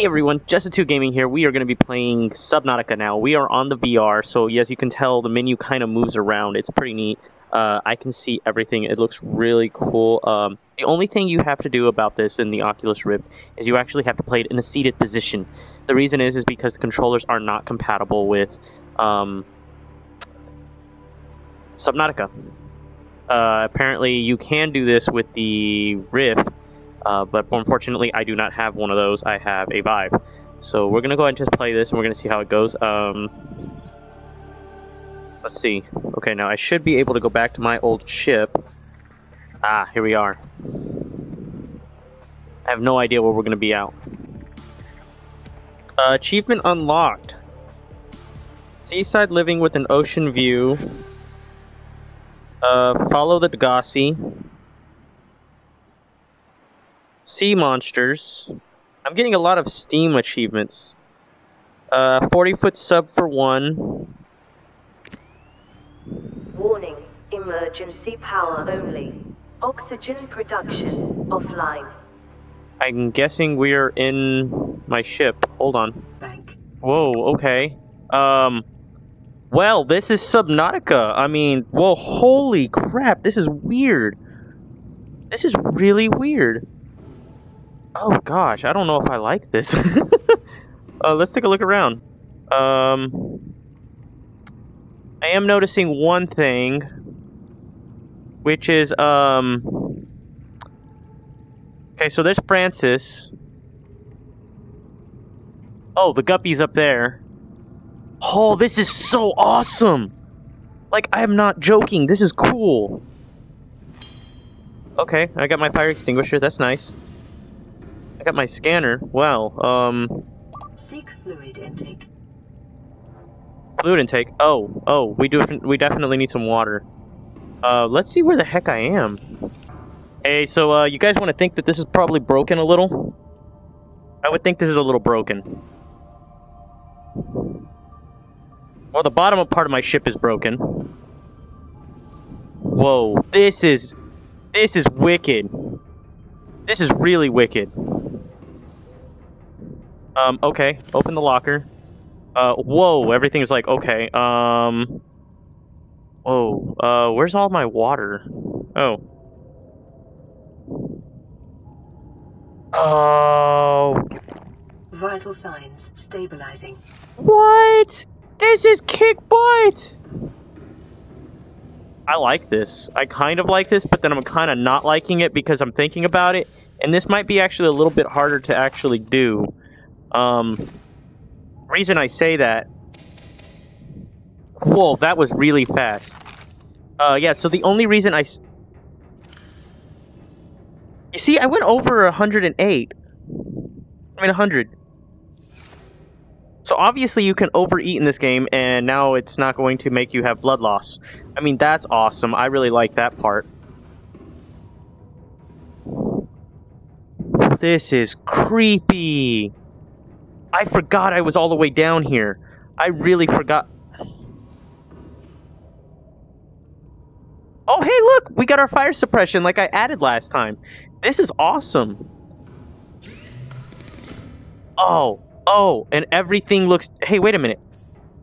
Hey everyone, Justitude Gaming here. We are going to be playing Subnautica now. We are on the VR, so as you can tell, the menu kind of moves around. It's pretty neat. Uh, I can see everything. It looks really cool. Um, the only thing you have to do about this in the Oculus Rift is you actually have to play it in a seated position. The reason is is because the controllers are not compatible with um, Subnautica. Uh, apparently, you can do this with the Rift, uh, but unfortunately, I do not have one of those. I have a Vive. So we're going to go ahead and just play this, and we're going to see how it goes. Um, let's see. Okay, now I should be able to go back to my old ship. Ah, here we are. I have no idea where we're going to be out. Uh, achievement unlocked. Seaside living with an ocean view. Uh, follow the Degasi. Sea monsters. I'm getting a lot of Steam achievements. Uh, 40 foot sub for one. Warning, emergency power only. Oxygen production offline. I'm guessing we're in my ship. Hold on. Bank. Whoa, okay. Um, well, this is Subnautica. I mean, well, holy crap, this is weird. This is really weird. Oh gosh, I don't know if I like this. uh, let's take a look around. Um, I am noticing one thing, which is um. Okay, so there's Francis. Oh, the guppy's up there. Oh, this is so awesome! Like, I am not joking. This is cool. Okay, I got my fire extinguisher. That's nice. I got my scanner. Wow. Um, Seek fluid intake. fluid intake. Oh, oh, we do. We definitely need some water. Uh, let's see where the heck I am. Hey, so uh, you guys want to think that this is probably broken a little? I would think this is a little broken. Well, the bottom part of my ship is broken. Whoa, this is this is wicked. This is really wicked. Um, okay, open the locker. Uh, whoa, everything's like, okay, um... Whoa, uh, where's all my water? Oh. Oh... Vital signs stabilizing. What? This is kick butt! I like this. I kind of like this, but then I'm kind of not liking it because I'm thinking about it. And this might be actually a little bit harder to actually do. Um, reason I say that... Whoa, that was really fast. Uh, yeah, so the only reason I... You see, I went over 108. I mean, 100. So obviously you can overeat in this game, and now it's not going to make you have blood loss. I mean, that's awesome. I really like that part. This is creepy. I forgot I was all the way down here. I really forgot. Oh, hey, look! We got our fire suppression like I added last time. This is awesome. Oh, oh, and everything looks... Hey, wait a minute.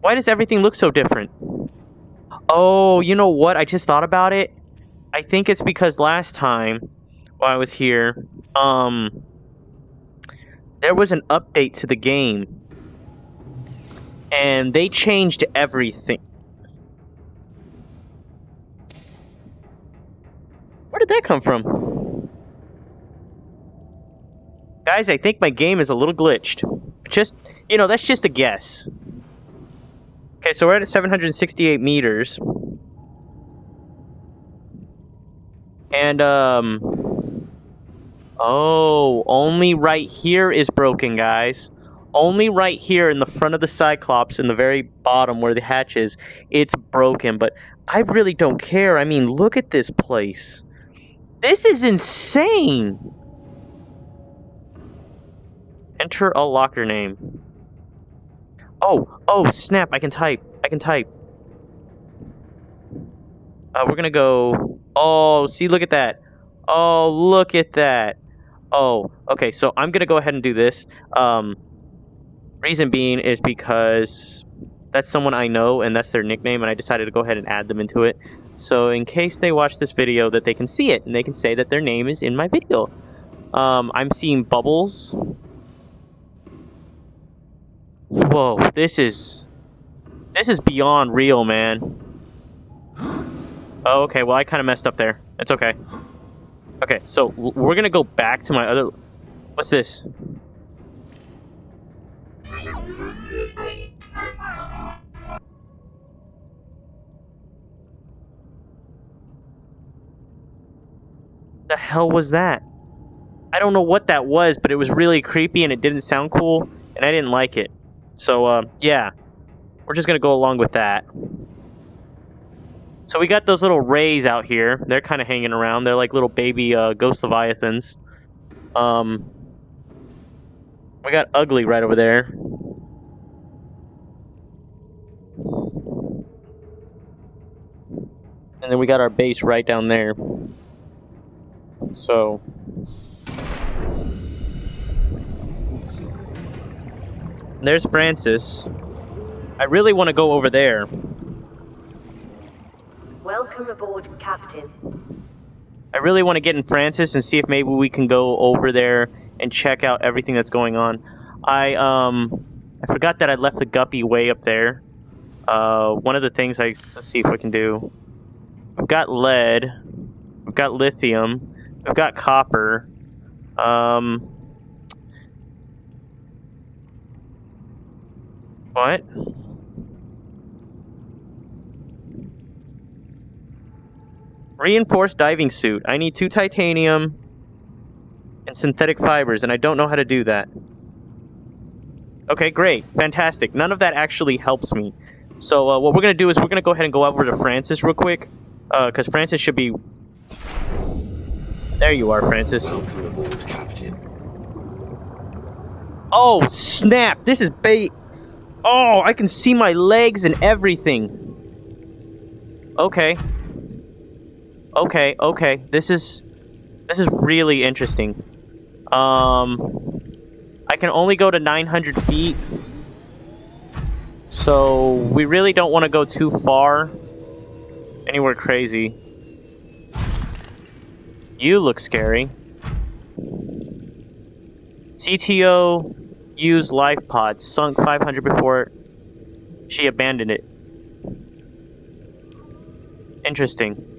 Why does everything look so different? Oh, you know what? I just thought about it. I think it's because last time while I was here, um, there was an update to the game. And they changed everything. Where did that come from? Guys, I think my game is a little glitched. Just, you know, that's just a guess. Okay, so we're at 768 meters. And, um... Oh, only right here is broken, guys. Only right here in the front of the Cyclops, in the very bottom where the hatch is, it's broken. But I really don't care. I mean, look at this place. This is insane! Enter a locker name. Oh, oh, snap, I can type. I can type. Uh, we're gonna go... Oh, see, look at that. Oh, look at that. Oh, okay. So I'm gonna go ahead and do this. Um, reason being is because that's someone I know and that's their nickname, and I decided to go ahead and add them into it. So in case they watch this video, that they can see it and they can say that their name is in my video. Um, I'm seeing bubbles. Whoa, this is this is beyond real, man. Oh, okay. Well, I kind of messed up there. It's okay. Okay, so we're gonna go back to my other. What's this? The hell was that? I don't know what that was, but it was really creepy and it didn't sound cool, and I didn't like it. So, uh, yeah, we're just gonna go along with that. So we got those little rays out here. They're kind of hanging around. They're like little baby uh, ghost leviathans. Um, we got ugly right over there. And then we got our base right down there. So. There's Francis. I really want to go over there. Welcome aboard, Captain. I really want to get in Francis and see if maybe we can go over there and check out everything that's going on. I um I forgot that I left the guppy way up there. Uh, one of the things I let's see if we can do. I've got lead. I've got lithium. I've got copper. Um. What? Reinforced diving suit. I need two titanium and synthetic fibers, and I don't know how to do that. Okay, great. Fantastic. None of that actually helps me. So uh, what we're going to do is we're going to go ahead and go over to Francis real quick. Because Francis should be... There you are, Francis. Oh, snap! This is bait. Oh, I can see my legs and everything. Okay. Okay, okay. This is this is really interesting. Um I can only go to 900 feet. So, we really don't want to go too far. Anywhere crazy. You look scary. CTO used life pod, sunk 500 before she abandoned it. Interesting.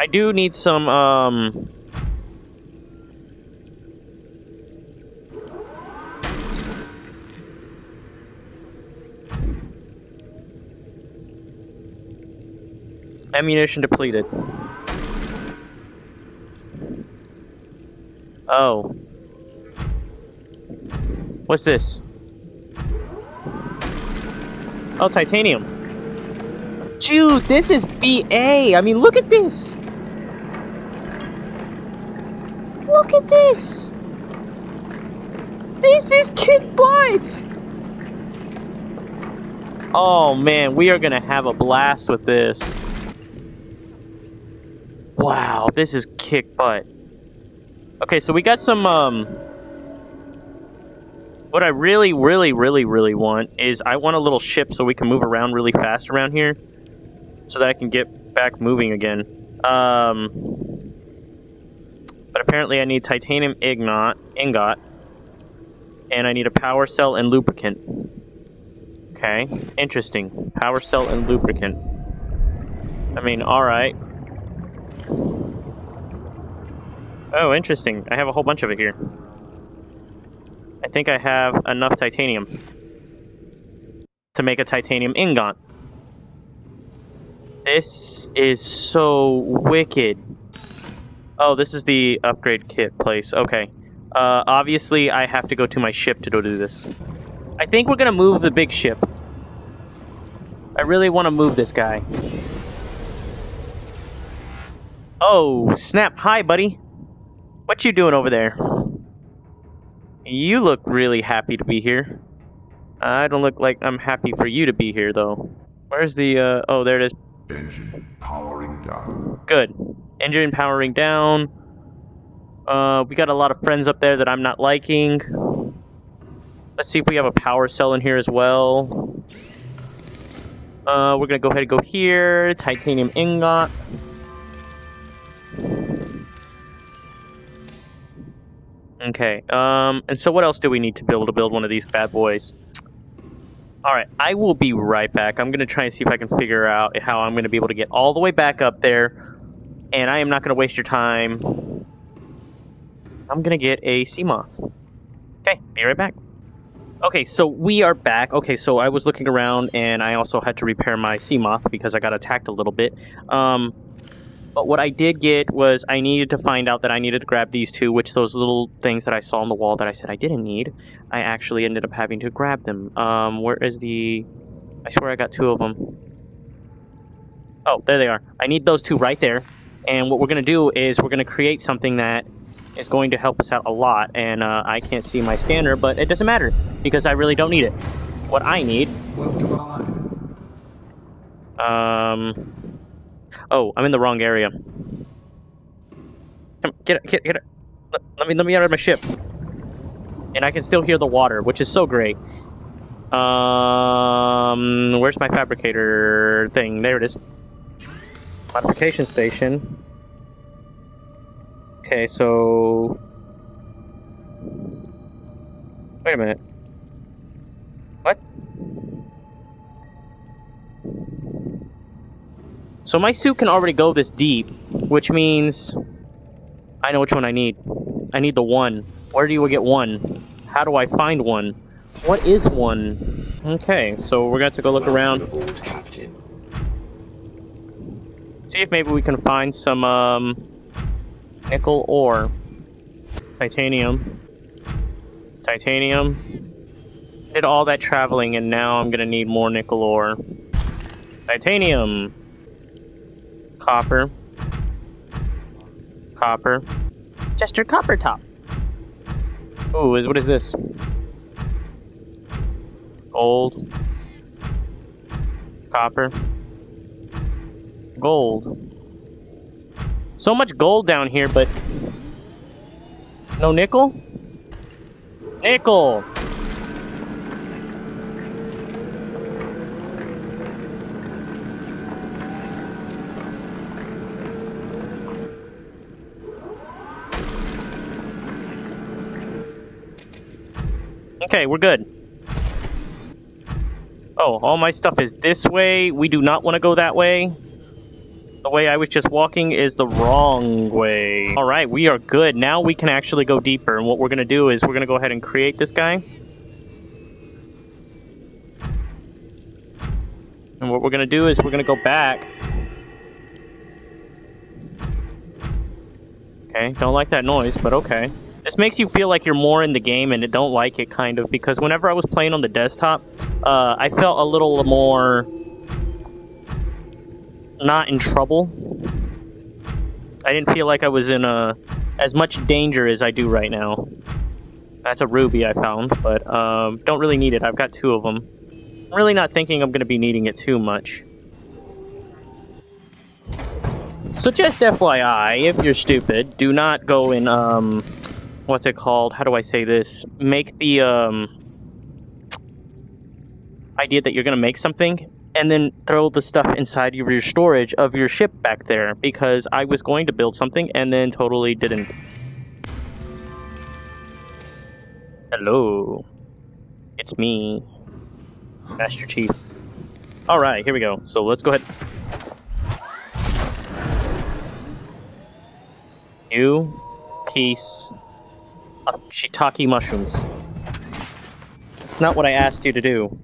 I do need some, um... Ammunition depleted. Oh. What's this? Oh, titanium. Dude, this is BA. I mean, look at this. Look at this. This is kick butt. Oh man, we are gonna have a blast with this. Wow, this is kick butt. Okay, so we got some, um... What I really, really, really, really want is I want a little ship so we can move around really fast around here. So that I can get back moving again. Um... But apparently I need titanium ignot, ingot. And I need a power cell and lubricant. Okay, interesting. Power cell and lubricant. I mean, alright. Oh, interesting. I have a whole bunch of it here. I think I have enough titanium to make a titanium ingot. This is so wicked. Oh, this is the upgrade kit place. Okay. Uh, obviously, I have to go to my ship to go do this. I think we're gonna move the big ship. I really want to move this guy. Oh, snap. Hi, buddy. What you doing over there? You look really happy to be here. I don't look like I'm happy for you to be here, though. Where's the, uh... Oh, there it is. Engine powering down. Good. Engine powering down. Uh, we got a lot of friends up there that I'm not liking. Let's see if we have a power cell in here as well. Uh, we're gonna go ahead and go here. Titanium ingot. Okay. Um, and so what else do we need to be able to build one of these bad boys? All right, I will be right back. I'm gonna try and see if I can figure out how I'm gonna be able to get all the way back up there, and I am not gonna waste your time. I'm gonna get a Seamoth. Okay, be right back. Okay, so we are back. Okay, so I was looking around, and I also had to repair my Seamoth because I got attacked a little bit. Um, but what I did get was I needed to find out that I needed to grab these two, which those little things that I saw on the wall that I said I didn't need, I actually ended up having to grab them. Um, where is the... I swear I got two of them. Oh, there they are. I need those two right there. And what we're going to do is we're going to create something that is going to help us out a lot. And uh, I can't see my scanner, but it doesn't matter because I really don't need it. What I need... Welcome on. Um... Oh, I'm in the wrong area. Come, get it, get, get it. Let, let me, let me out of my ship. And I can still hear the water, which is so great. Um, where's my fabricator thing? There it is. Modification station. Okay, so... Wait a minute. What? So my suit can already go this deep, which means I know which one I need. I need the one. Where do you get one? How do I find one? What is one? Okay, so we're going to go look around. See if maybe we can find some um, nickel ore. Titanium. Titanium. Did all that traveling and now I'm gonna need more nickel ore. Titanium. Copper. Copper. Chester Copper Top. Ooh, is what is this? Gold. Copper. Gold. So much gold down here, but no nickel? Nickel! Okay, we're good. Oh, all my stuff is this way. We do not want to go that way. The way I was just walking is the wrong way. All right, we are good. Now we can actually go deeper. And what we're going to do is we're going to go ahead and create this guy. And what we're going to do is we're going to go back. Okay, don't like that noise, but okay. This makes you feel like you're more in the game and don't like it, kind of, because whenever I was playing on the desktop, uh, I felt a little more not in trouble. I didn't feel like I was in a as much danger as I do right now. That's a ruby I found, but um, don't really need it. I've got two of them. I'm really not thinking I'm going to be needing it too much. So just FYI, if you're stupid, do not go and um, what's it called? How do I say this? Make the um idea that you're going to make something and then throw the stuff inside of your storage of your ship back there because I was going to build something and then totally didn't. Hello. It's me, Master Chief. All right, here we go. So let's go ahead. New piece of shiitake mushrooms. It's not what I asked you to do.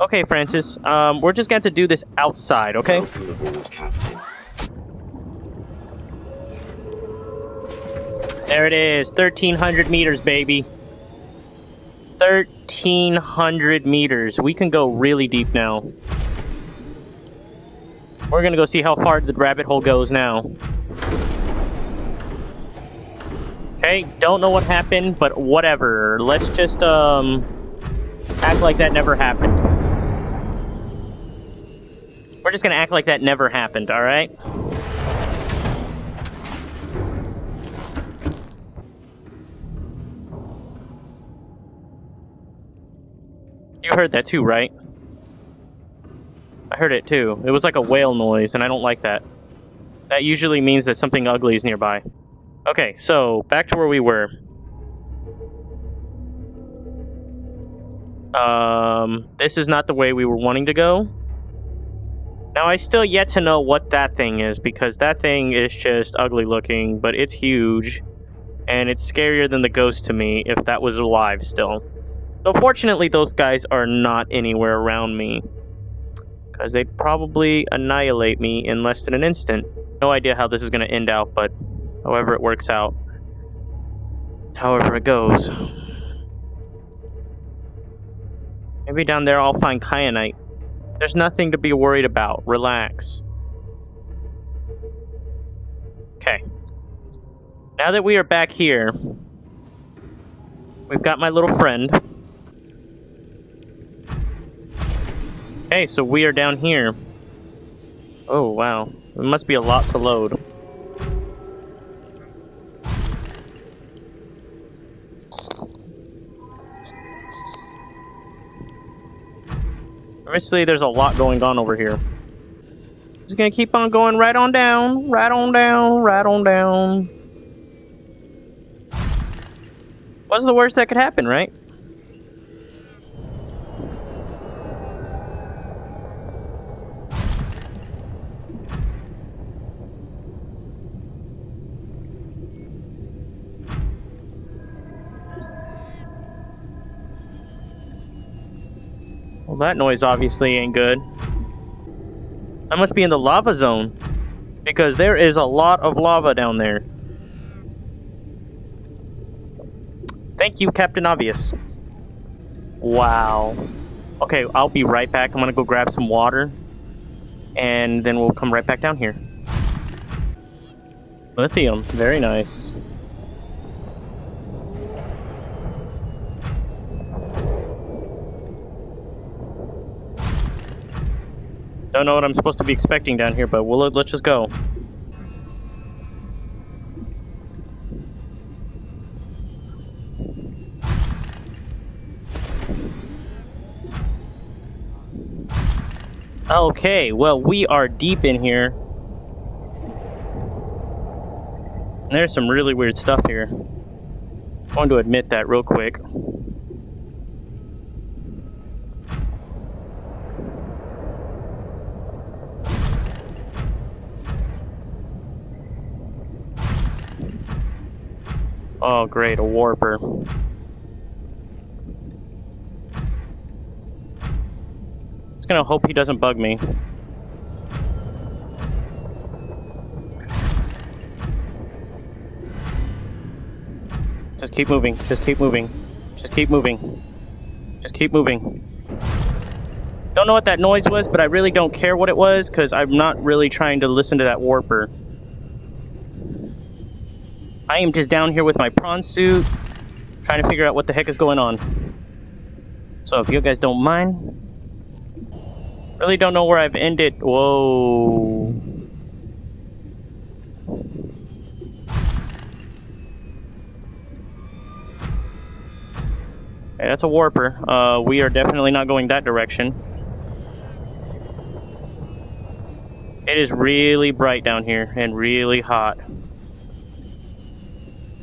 Okay, Francis. Um, we're just going to do this outside, okay? Welcome aboard, Captain. There it is. 1,300 meters, baby. 1,300 meters. We can go really deep now. We're going to go see how far the rabbit hole goes now. Okay, don't know what happened, but whatever. Let's just, um, act like that never happened. We're just gonna act like that never happened, alright? You heard that too, right? I heard it too. It was like a whale noise, and I don't like that. That usually means that something ugly is nearby. Okay, so back to where we were. Um, this is not the way we were wanting to go. Now, I still yet to know what that thing is because that thing is just ugly looking, but it's huge. And it's scarier than the ghost to me if that was alive still. So, fortunately, those guys are not anywhere around me. Because they'd probably annihilate me in less than an instant. No idea how this is going to end out, but however it works out, however it goes. Maybe down there I'll find kyanite. There's nothing to be worried about. Relax. Okay. Now that we are back here, we've got my little friend. Okay, so we are down here. Oh, wow. It must be a lot to load. Obviously, there's a lot going on over here. Just gonna keep on going right on down, right on down, right on down. What's the worst that could happen, right? That noise obviously ain't good. I must be in the lava zone. Because there is a lot of lava down there. Thank you, Captain Obvious. Wow. Okay, I'll be right back. I'm gonna go grab some water. And then we'll come right back down here. Lithium. Very nice. Don't know what I'm supposed to be expecting down here, but we'll, let's just go. Okay, well, we are deep in here. There's some really weird stuff here. I'm going to admit that real quick. Oh, great, a warper. Just gonna hope he doesn't bug me. Just keep moving, just keep moving. Just keep moving. Just keep moving. Don't know what that noise was, but I really don't care what it was, because I'm not really trying to listen to that warper. I am just down here with my prawn suit, trying to figure out what the heck is going on. So if you guys don't mind, really don't know where I've ended. Whoa. Okay, that's a warper. Uh, we are definitely not going that direction. It is really bright down here and really hot.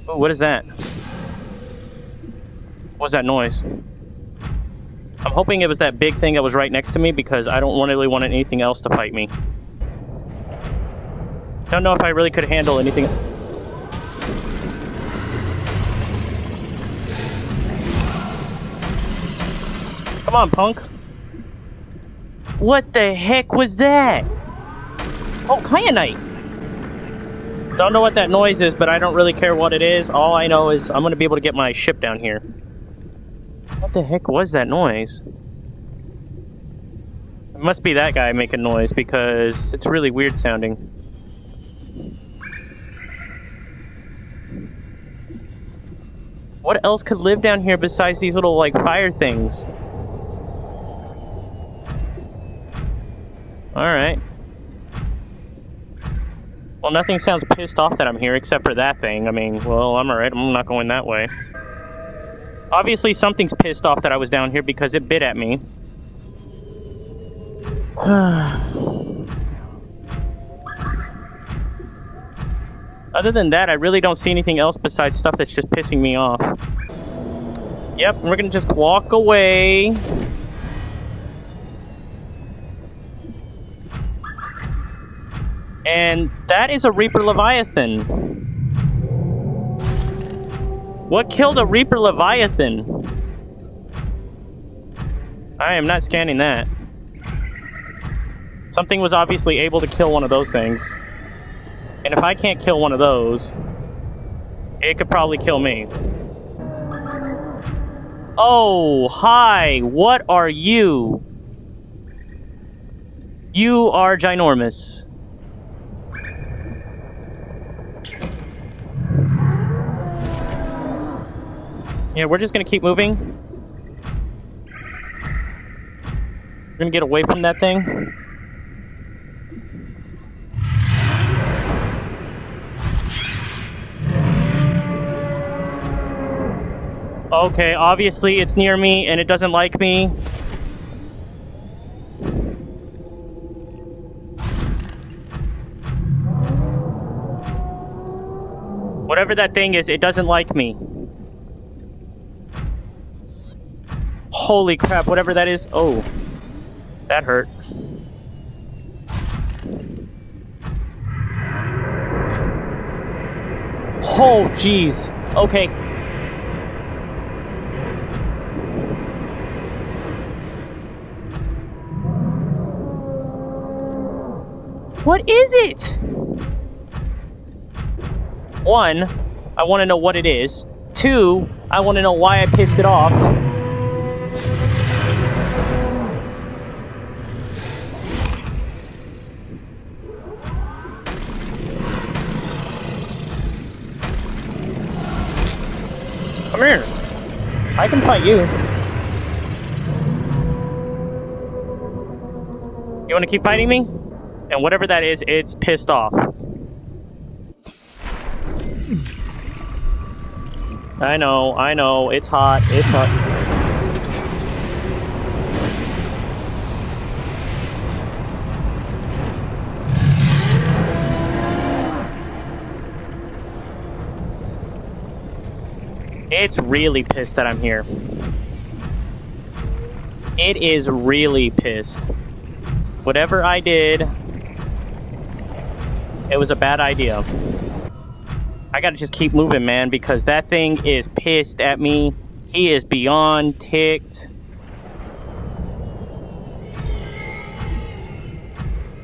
Oh, what is that? What was that noise? I'm hoping it was that big thing that was right next to me because I don't really want anything else to fight me. Don't know if I really could handle anything. Come on, punk. What the heck was that? Oh, kyanite. Don't know what that noise is, but I don't really care what it is. All I know is I'm going to be able to get my ship down here. What the heck was that noise? It must be that guy making noise because it's really weird sounding. What else could live down here besides these little, like, fire things? Alright. Well, nothing sounds pissed off that I'm here except for that thing. I mean, well, I'm alright. I'm not going that way. Obviously, something's pissed off that I was down here because it bit at me. Other than that, I really don't see anything else besides stuff that's just pissing me off. Yep, we're gonna just walk away. And that is a Reaper Leviathan. What killed a Reaper Leviathan? I am not scanning that. Something was obviously able to kill one of those things. And if I can't kill one of those, it could probably kill me. Oh, hi! What are you? You are ginormous. Yeah, we're just gonna keep moving. We're gonna get away from that thing. Okay, obviously it's near me and it doesn't like me. Whatever that thing is, it doesn't like me. Holy crap, whatever that is. Oh, that hurt. Oh, jeez. Okay. What is it? One, I want to know what it is. Two, I want to know why I pissed it off. Come here. I can fight you. You want to keep fighting me? And whatever that is, it's pissed off. I know, I know, it's hot, it's hot. It's really pissed that I'm here. It is really pissed. Whatever I did, it was a bad idea. I gotta just keep moving, man, because that thing is pissed at me. He is beyond ticked.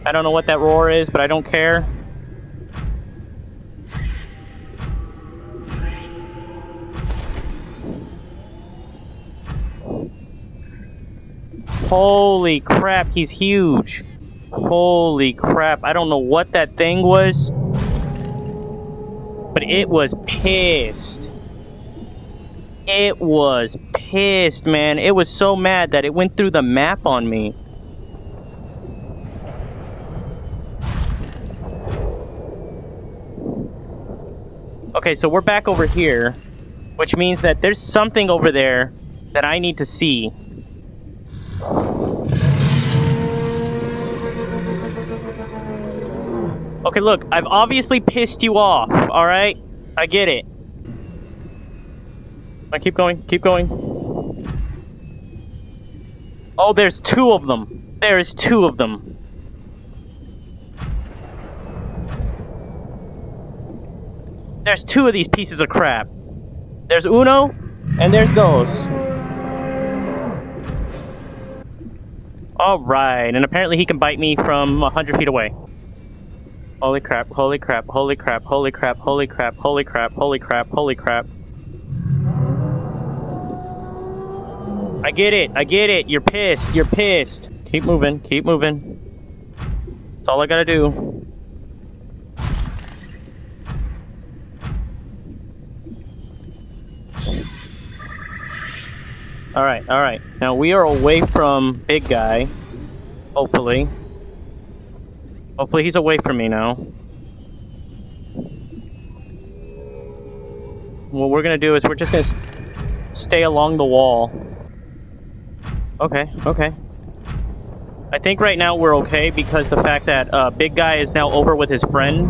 I don't know what that roar is, but I don't care. Holy crap, he's huge. Holy crap, I don't know what that thing was. But it was pissed. It was pissed, man. It was so mad that it went through the map on me. Okay, so we're back over here, which means that there's something over there that I need to see. Okay, look, I've obviously pissed you off, alright? I get it. I keep going, keep going. Oh, there's two of them. There's two of them. There's two of these pieces of crap. There's Uno, and there's those. Alright, and apparently he can bite me from 100 feet away. Holy crap, holy crap, holy crap, holy crap, holy crap, holy crap, holy crap, holy crap. I get it, I get it. You're pissed, you're pissed. Keep moving, keep moving. That's all I gotta do. Alright, alright. Now we are away from Big Guy. Hopefully. Hopefully he's away from me now. What we're gonna do is we're just gonna... stay along the wall. Okay, okay. I think right now we're okay because the fact that uh, Big Guy is now over with his friend.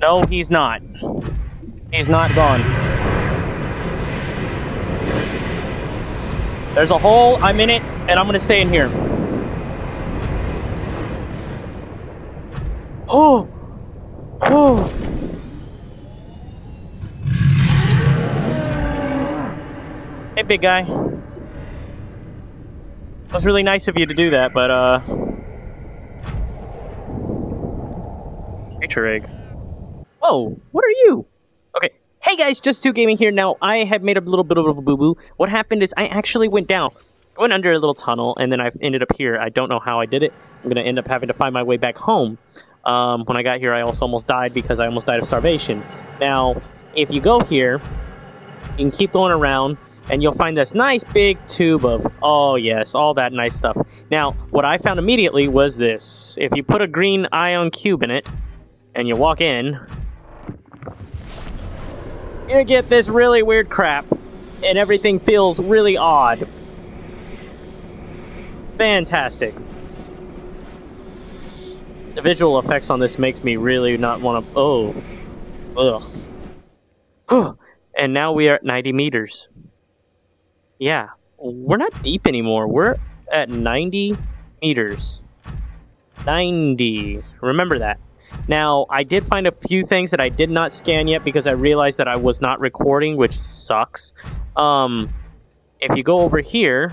No, he's not. He's not gone. There's a hole, I'm in it, and I'm gonna stay in here. Oh! Oh! Hey, big guy. It was really nice of you to do that, but, uh... Creature egg. Whoa, what are you? Hey guys, Justitude Gaming here. Now, I have made a little bit of a boo-boo. What happened is I actually went down. I went under a little tunnel, and then I ended up here. I don't know how I did it. I'm going to end up having to find my way back home. Um, when I got here, I also almost died because I almost died of starvation. Now, if you go here, you can keep going around, and you'll find this nice big tube of, oh yes, all that nice stuff. Now, what I found immediately was this. If you put a green ion cube in it, and you walk in, you get this really weird crap, and everything feels really odd. Fantastic. The visual effects on this makes me really not want to. Oh. Ugh. and now we are at 90 meters. Yeah, we're not deep anymore. We're at 90 meters. 90. Remember that. Now, I did find a few things that I did not scan yet because I realized that I was not recording, which sucks. Um, if you go over here,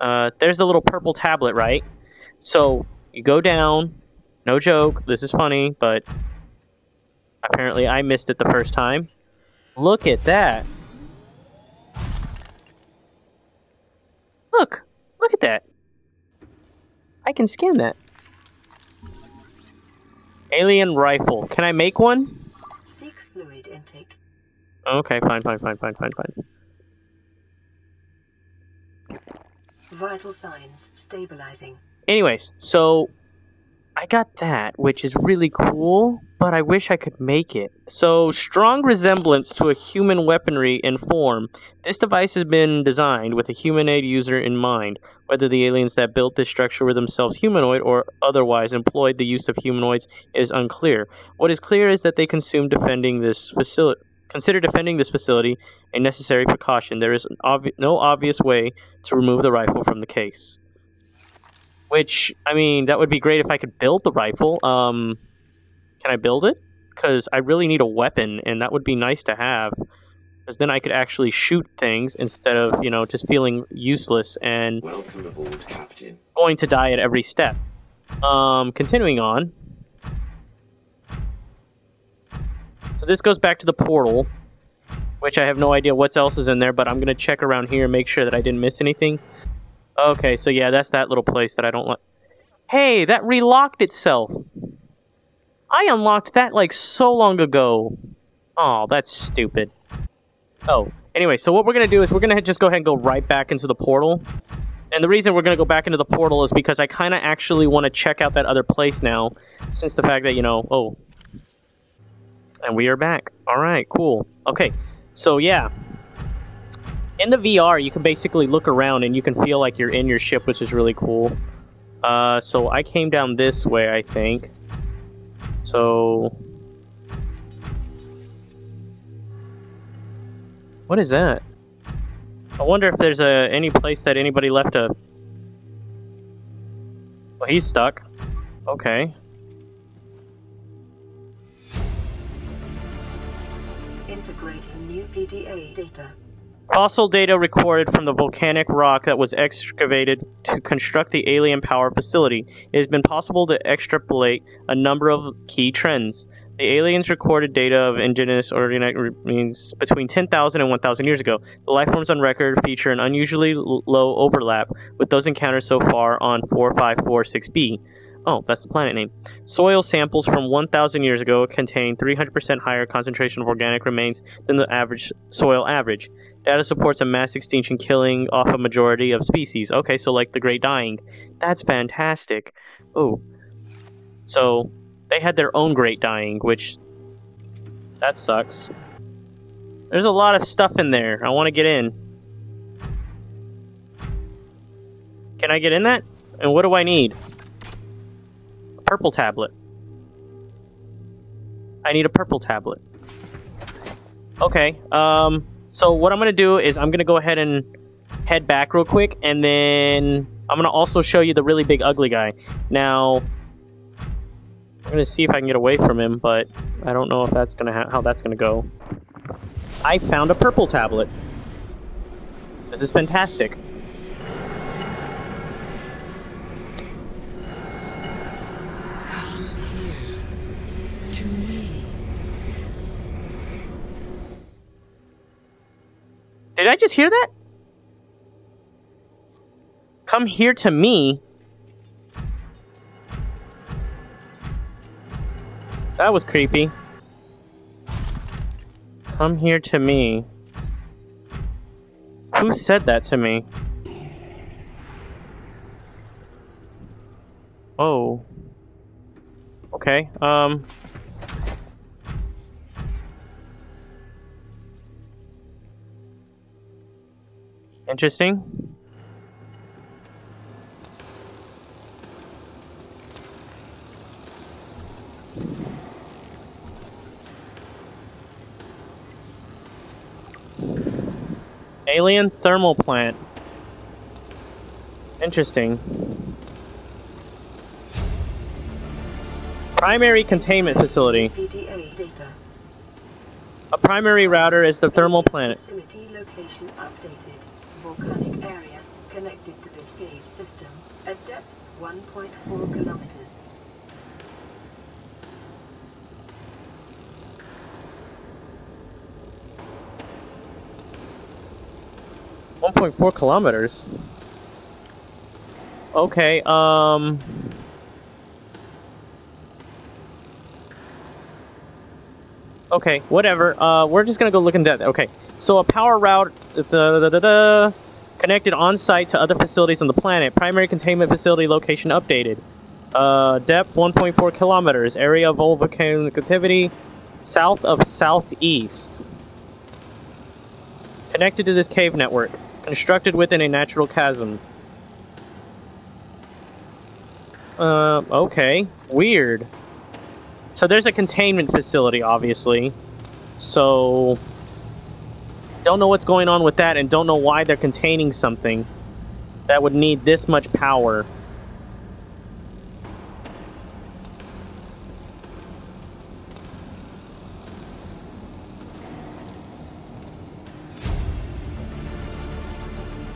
uh, there's a little purple tablet, right? So you go down. No joke. This is funny, but apparently I missed it the first time. Look at that. Look. Look at that. I can scan that. Alien rifle. Can I make one? Seek fluid intake. Okay, fine, fine, fine, fine, fine, fine. Vital signs stabilizing. Anyways, so I got that, which is really cool, but I wish I could make it. So, strong resemblance to a human weaponry in form. This device has been designed with a humanoid user in mind. Whether the aliens that built this structure were themselves humanoid or otherwise employed the use of humanoids is unclear. What is clear is that they consume defending this facility. Consider defending this facility a necessary precaution. There is no obvious way to remove the rifle from the case. Which, I mean, that would be great if I could build the rifle. Um, can I build it? Because I really need a weapon, and that would be nice to have. Because then I could actually shoot things instead of, you know, just feeling useless and Welcome aboard, Captain. going to die at every step. Um, continuing on. So this goes back to the portal, which I have no idea what else is in there, but I'm going to check around here and make sure that I didn't miss anything. Okay, so yeah, that's that little place that I don't like. Hey, that relocked itself. I unlocked that like so long ago. Oh, that's stupid. Oh, anyway, so what we're going to do is we're going to just go ahead and go right back into the portal. And the reason we're going to go back into the portal is because I kind of actually want to check out that other place now, since the fact that, you know, oh. And we are back. All right, cool. Okay, so yeah. In the VR, you can basically look around and you can feel like you're in your ship, which is really cool. Uh, so I came down this way, I think. So. What is that? I wonder if there's a any place that anybody left a. Well, he's stuck. Okay. Integrating new PDA data. Fossil data recorded from the volcanic rock that was excavated to construct the alien power facility. It has been possible to extrapolate a number of key trends. The aliens recorded data of indigenous organic means between 10,000 and 1,000 years ago. The life forms on record feature an unusually low overlap with those encountered so far on 4546b. Oh, that's the planet name. Soil samples from 1,000 years ago contain 300% higher concentration of organic remains than the average soil average. Data supports a mass extinction killing off a majority of species. Okay, so like the Great Dying. That's fantastic. Oh. So, They had their own great dying, which that sucks. There's a lot of stuff in there. I want to get in. Can I get in that? And what do I need? Purple tablet. I need a purple tablet. Okay, um, so what I'm gonna do is I'm gonna go ahead and head back real quick, and then I'm gonna also show you the really big ugly guy. Now, I'm gonna see if I can get away from him, but I don't know if that's gonna how that's gonna go. I found a purple tablet. This is fantastic. Did I just hear that? Come here to me. That was creepy. Come here to me. Who said that to me? Oh. Okay, um. Interesting. Alien thermal plant. Interesting. Primary containment facility. A primary router is the thermal planet. Volcanic area connected to this cave system at depth 1.4 kilometers. One point four kilometers. Okay, um. Okay, whatever. Uh, we're just gonna go look into that. Okay, so a power route da, da, da, connected on site to other facilities on the planet. Primary containment facility location updated. Uh, depth 1.4 kilometers. Area of volcanic activity south of southeast. Connected to this cave network. Constructed within a natural chasm. Uh, okay. Weird. So there's a containment facility, obviously. So. Don't know what's going on with that, and don't know why they're containing something that would need this much power.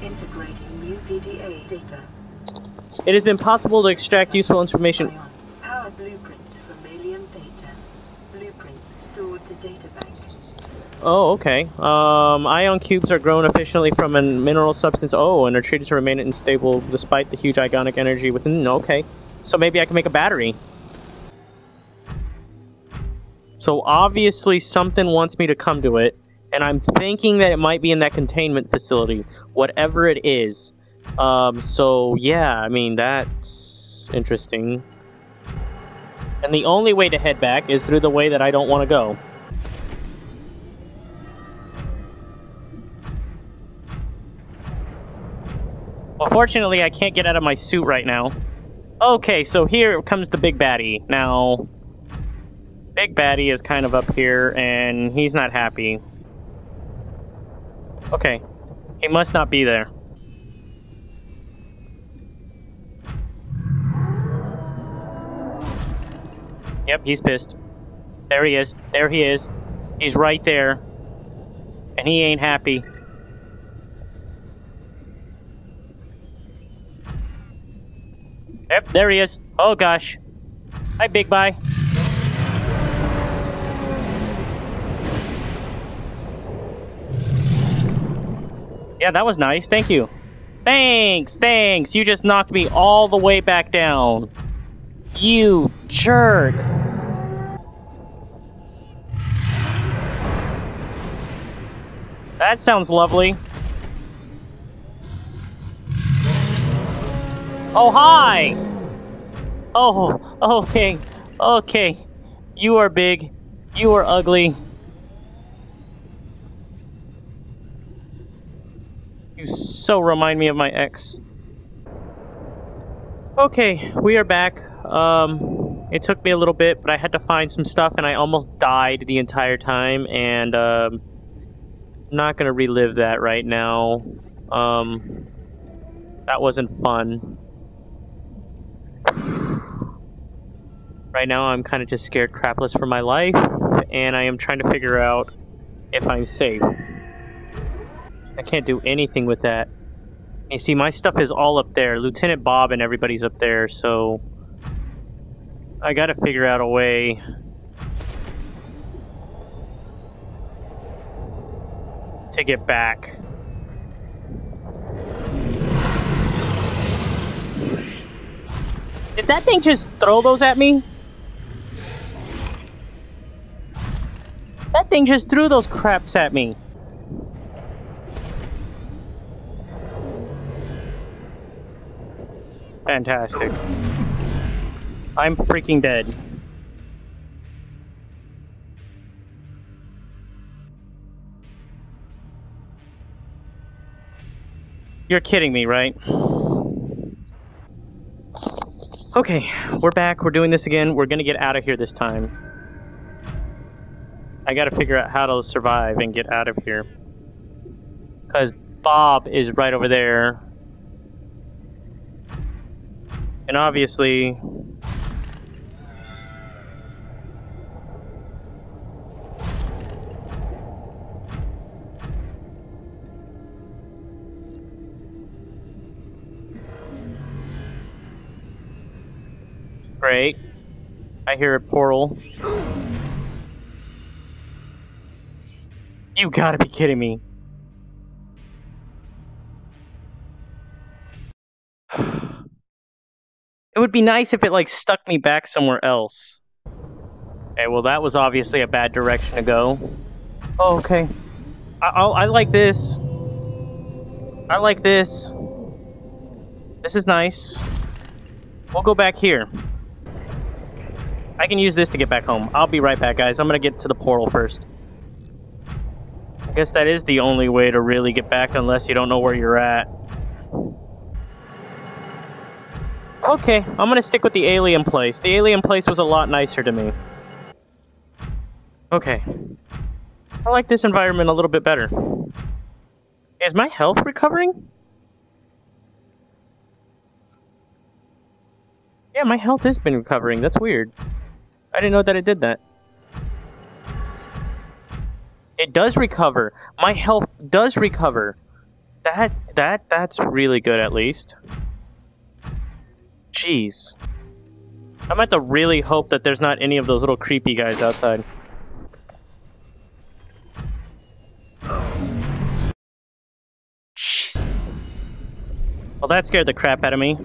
Integrating new PDA data. It has been possible to extract useful information. Ion. Power blueprints from alien data. Blueprints stored to data bank. Oh, okay. Um, ion cubes are grown efficiently from a mineral substance. Oh, and are treated to remain unstable despite the huge ionic energy within. Okay, so maybe I can make a battery. So obviously something wants me to come to it, and I'm thinking that it might be in that containment facility, whatever it is. Um, so yeah, I mean that's interesting. And the only way to head back is through the way that I don't want to go. Well, fortunately, I can't get out of my suit right now. Okay, so here comes the big baddie. Now, big baddie is kind of up here, and he's not happy. Okay, he must not be there. Yep, he's pissed. There he is. There he is. He's right there. And he ain't happy. There he is. Oh gosh. Hi, Big Bye. Yeah, that was nice. Thank you. Thanks, thanks. You just knocked me all the way back down. You jerk. That sounds lovely. Oh, hi! Oh, okay. Okay. You are big. You are ugly. You so remind me of my ex. Okay, we are back. Um, it took me a little bit, but I had to find some stuff, and I almost died the entire time. And um, I'm not gonna relive that right now. Um, that wasn't fun. Right now, I'm kind of just scared crapless for my life, and I am trying to figure out if I'm safe. I can't do anything with that. You see, my stuff is all up there. Lieutenant Bob and everybody's up there, so I gotta figure out a way. To get back. Did that thing just throw those at me? That thing just threw those craps at me. Fantastic. I'm freaking dead. You're kidding me, right? Okay, we're back. We're doing this again. We're gonna get out of here this time. I gotta figure out how to survive and get out of here. Because Bob is right over there. And obviously... Great. I hear a portal. You gotta be kidding me. It would be nice if it like stuck me back somewhere else. Okay, well that was obviously a bad direction to go. Oh, okay. I, I, I like this. I like this. This is nice. We'll go back here. I can use this to get back home. I'll be right back, guys. I'm gonna get to the portal first. I guess that is the only way to really get back unless you don't know where you're at. Okay, I'm gonna stick with the alien place. The alien place was a lot nicer to me. Okay. I like this environment a little bit better. Is my health recovering? Yeah, my health has been recovering. That's weird. I didn't know that it did that. It does recover. My health does recover. That that that's really good at least. Jeez. I'm at to really hope that there's not any of those little creepy guys outside. Jeez. Well, that scared the crap out of me.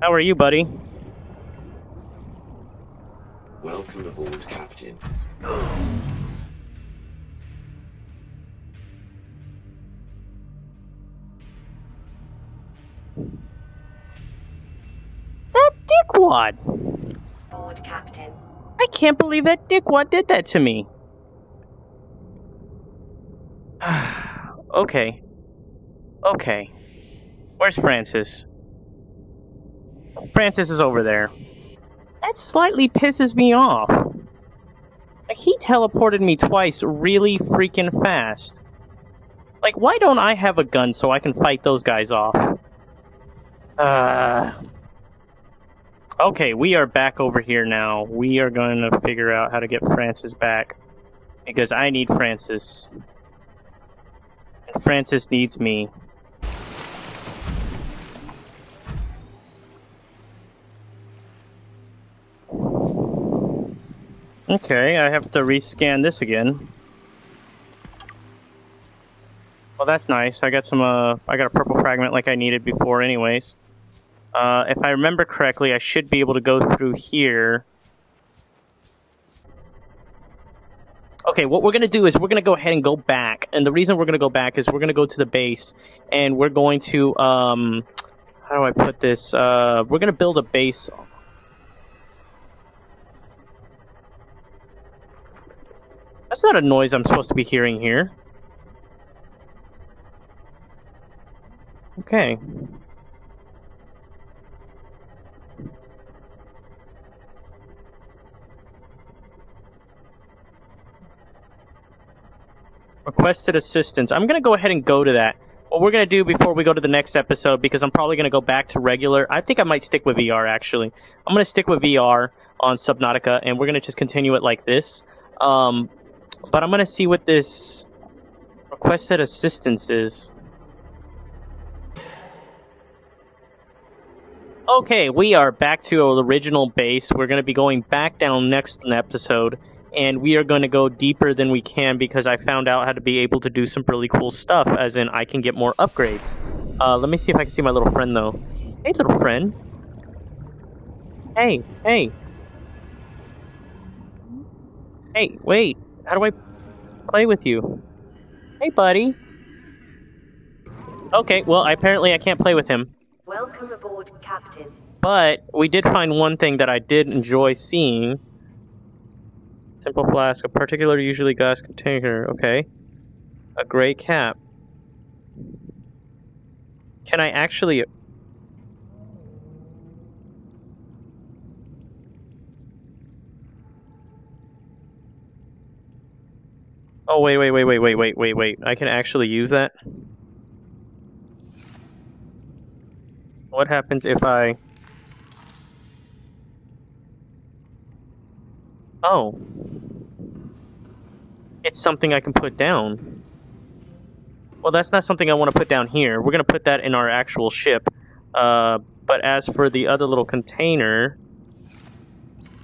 How are you, buddy? Welcome aboard, Captain. Board captain. I can't believe that dickwad did that to me. okay. Okay. Where's Francis? Francis is over there. That slightly pisses me off. Like, he teleported me twice really freaking fast. Like, why don't I have a gun so I can fight those guys off? Uh. Okay, we are back over here now. We are going to figure out how to get Francis back. Because I need Francis. And Francis needs me. Okay, I have to rescan this again. Well, that's nice. I got some, uh, I got a purple fragment like I needed before anyways. Uh, if I remember correctly, I should be able to go through here. Okay, what we're going to do is we're going to go ahead and go back. And the reason we're going to go back is we're going to go to the base. And we're going to, um, how do I put this? Uh, we're going to build a base That's not a noise I'm supposed to be hearing here. Okay. Requested assistance. I'm gonna go ahead and go to that. What we're gonna do before we go to the next episode, because I'm probably gonna go back to regular. I think I might stick with VR actually. I'm gonna stick with VR on Subnautica, and we're gonna just continue it like this. Um, but I'm gonna see what this requested assistance is. Okay, we are back to our original base. We're going to be going back down next episode, and we are going to go deeper than we can because I found out how to be able to do some really cool stuff, as in I can get more upgrades. Uh, let me see if I can see my little friend, though. Hey, little friend. Hey, hey. Hey, wait. How do I play with you? Hey, buddy. Okay, well, apparently I can't play with him. Welcome aboard, Captain. But we did find one thing that I did enjoy seeing. Sample flask, a particular usually glass container. Okay. A gray cap. Can I actually... Oh, wait, wait, wait, wait, wait, wait, wait, wait. I can actually use that? What happens if I... Oh. It's something I can put down. Well, that's not something I want to put down here. We're going to put that in our actual ship. Uh, but as for the other little container...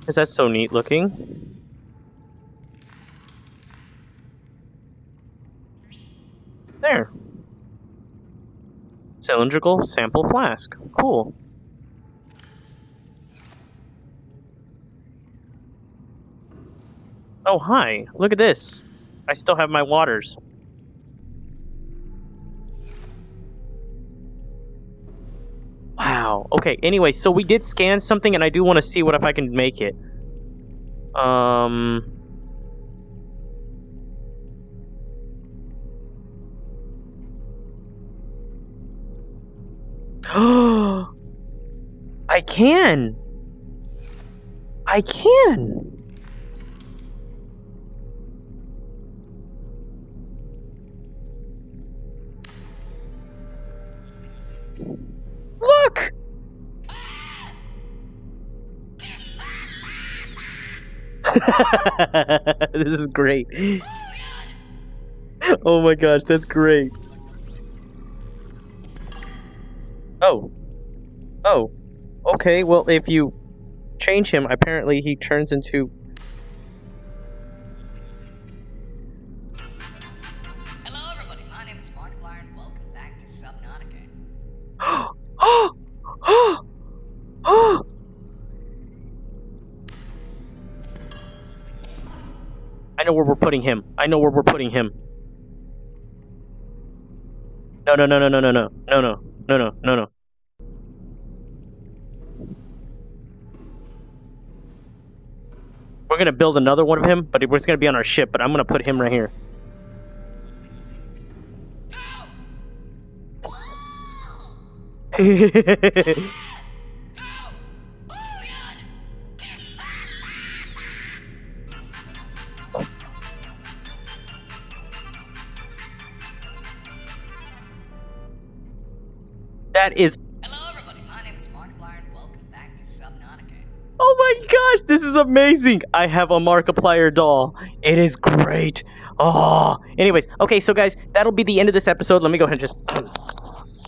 Is that so neat looking? There. Cylindrical sample flask. Cool. Oh, hi. Look at this. I still have my waters. Wow. Okay, anyway, so we did scan something and I do want to see what if I can make it. Um... I can. I can. Look. this is great. Oh my gosh, that's great. Oh. Oh. Okay, well, if you change him, apparently he turns into. Know where we're putting him. I know where we're putting him. No, no, no, no, no, no, no, no, no, no, no, no, no. We're gonna build another one of him, but it's gonna be on our ship. But I'm gonna put him right here. That is Hello, everybody. My name is Markiplier, and welcome back to Subnautica. Oh my gosh, this is amazing! I have a Markiplier doll. It is great. Oh. Anyways, okay, so guys, that'll be the end of this episode. Let me go ahead and just.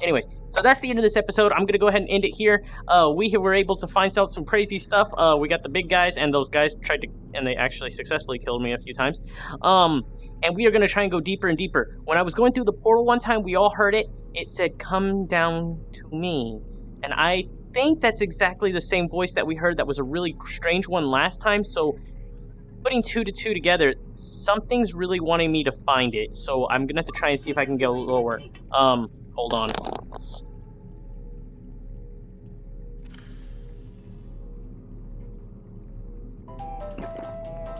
Anyways, so that's the end of this episode. I'm gonna go ahead and end it here. Uh, we were able to find out some crazy stuff. Uh, we got the big guys, and those guys tried to, and they actually successfully killed me a few times. Um, and we are gonna try and go deeper and deeper. When I was going through the portal one time, we all heard it. It said, "Come down to me," and I think that's exactly the same voice that we heard. That was a really strange one last time. So putting two to two together, something's really wanting me to find it. So I'm gonna have to try and see if I can go lower. Um, hold on.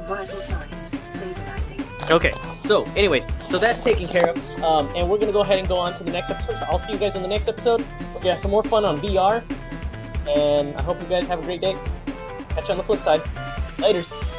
Vital signs stabilizing. Okay, so anyways, so that's taken care of, um, and we're gonna go ahead and go on to the next episode. So I'll see you guys in the next episode. Yeah, some more fun on VR, and I hope you guys have a great day. Catch you on the flip side. Laters.